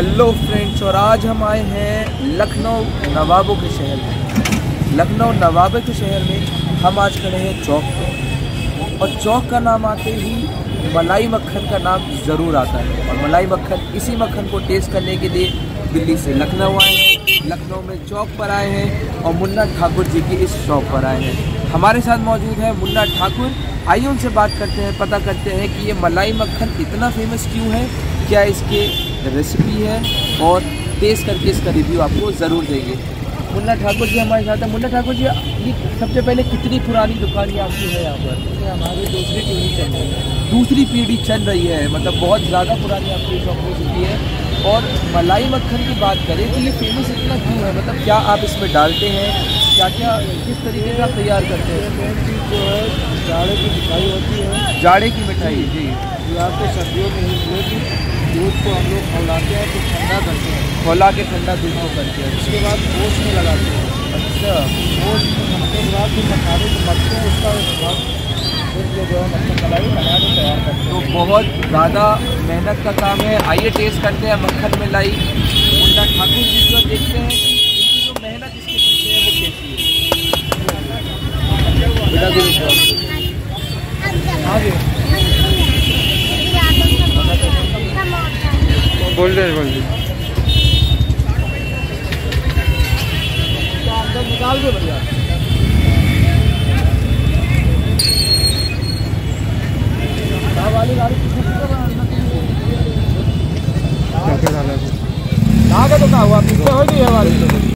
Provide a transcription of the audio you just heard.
Hello friends और आज हम आए हैं लखनऊ नवाबों के शहर में। लखनऊ नवाबों के शहर में हम आज खड़े हैं चौक पे। और चौक का नाम आते ही मलाई मक्खन का नाम ज़रूर आता है। और मलाई मक्खन इसी मक्खन को टेस्ट करने के लिए दिल्ली से लखनऊ आए हैं। लखनऊ में चौक पर आए हैं और मुन्ना ठाकुर जी की इस शॉप पर आए हैं। हमारे साथ मौजूद है मुन्ना ठाकुर। आइए उनसे बात करते हैं, पता करते हैं कि ये मलाई मक्खन इतना फ़ेमस क्यों है? क्या इसके रेसिपी है और टेस्ट करके इसका रिव्यू आपको ज़रूर देंगे। मुन्ना ठाकुर जी हमारे साथ है। मुन्ना ठाकुर जी ये सबसे पहले कितनी पुरानी दुकान ये आपकी है यहाँ पर? हमारी दूसरी पीढ़ी चल रही है। दूसरी पीढ़ी चल रही है मतलब बहुत ज़्यादा पुरानी आपकी शॉप हो चुकी है। और मलाई मक्खन की बात करें तो ये फ़ेमस इतना क्यों है? मतलब क्या आप इसमें डालते हैं? क्या क्या किस तरीके का तैयार करते हैं? जो है जाड़े की मिठाई होती है। जाड़े की मिठाई जी। या तो सर्दियों में ही मिलेगी दूध को हम लोग खौलाते हैं तो ठंडा करते हैं। खोला के ठंडा दूध को करके हैं। उसके बाद गोश्त में लगाते हैं। अच्छा। गोश्त में बनने के बाद फिर मसाले को मरते हैं उसका जो है मक्खन मलाई बना के तैयार करते हैं। तो बहुत ज़्यादा मेहनत का काम है। आइए टेस्ट करते हैं मक्खन मिलाई मुन्ना ठाकुर जी जो देखते हैं। जो मेहनत इसके पीछे है वो कैसी है? बोल दे बोल दे। निकाल दो भैया वाली गाड़ी क्या क्या डाला तो कहा हुआ? पीछे हो गई है वाली